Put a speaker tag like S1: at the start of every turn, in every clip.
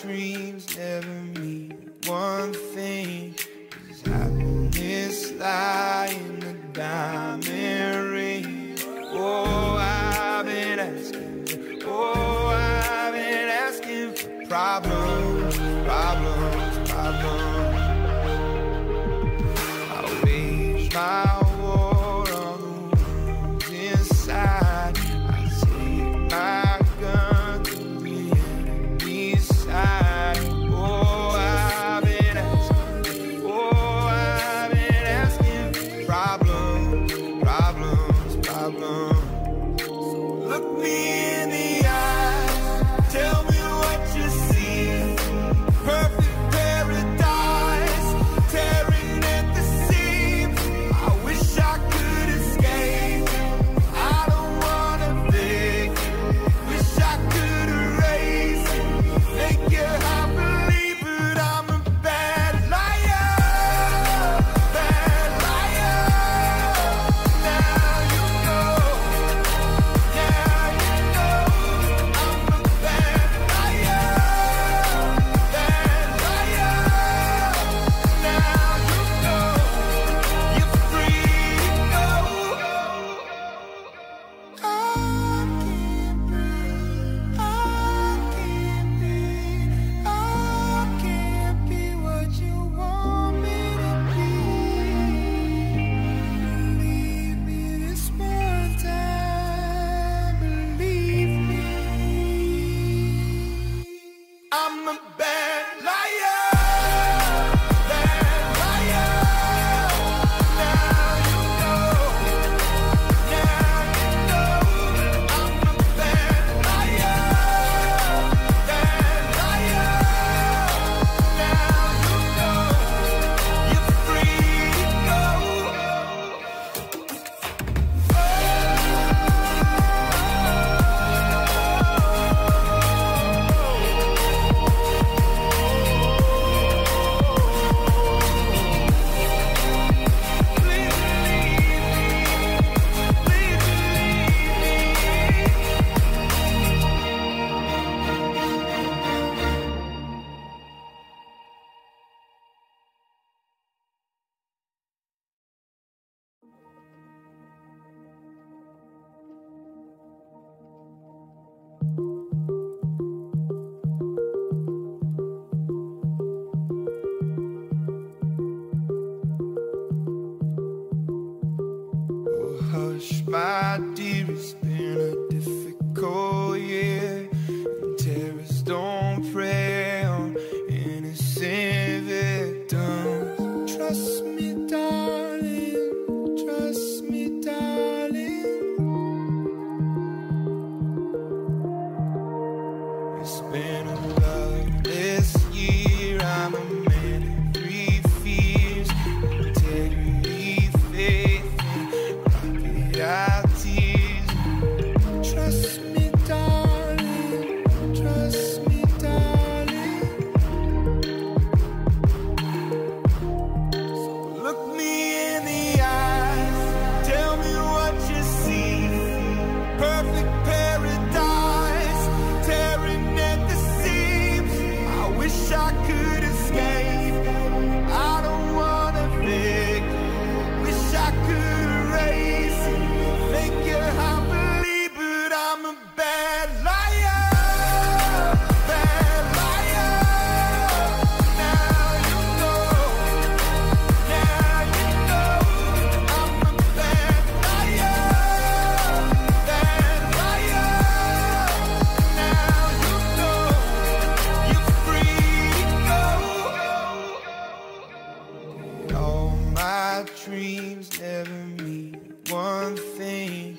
S1: dreams never mean one thing. Cause happiness lies in the diamond ring. Oh, I've been asking, oh, I've been asking for problems. one thing.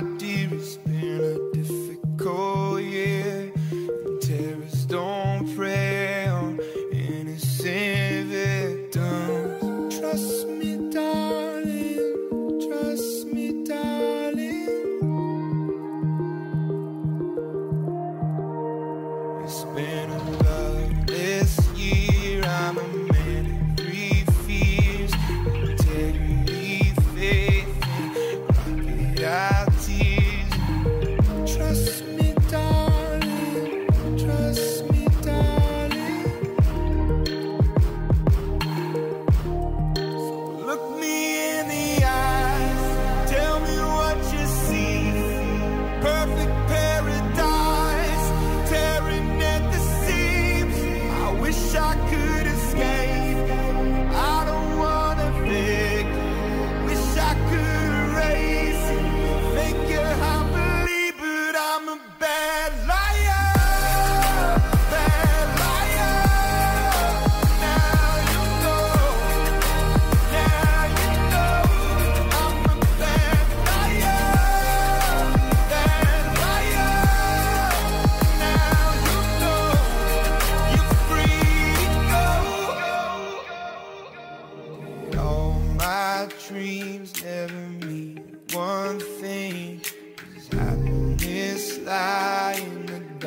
S1: my dear, it's been a difficult year. And terrorists don't prey on innocent victims. Trust me, darling.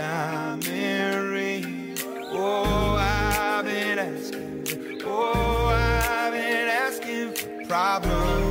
S1: I'm married. Oh, I've been asking. Oh, I've been asking for problems.